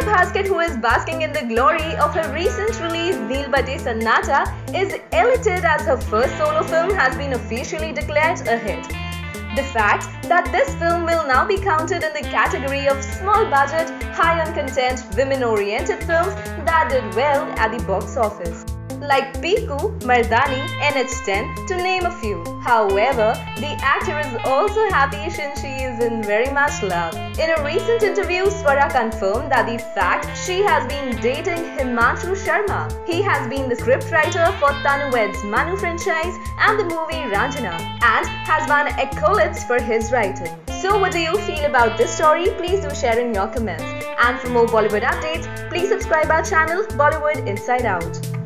Bhaskar, who is basking in the glory of her recent release Nil Battey Sannata, is elated as her first solo film has been officially declared a hit. The fact that this film will now be counted in the category of small budget, high on content, women oriented films that did well at the box office like Piku, Mardani, NH10 to name a few. However, the actor is also happy since she is in very much love. In a recent interview, Swara confirmed that the fact she has been dating Himanshu Sharma. He has been the scriptwriter for Tanu Weds Manu franchise and the movie Raanjhanaa and has won accolades for his writing. So what do you feel about this story? Please do share in your comments. And for more Bollywood updates, please subscribe our channel Bollywood Inside Out.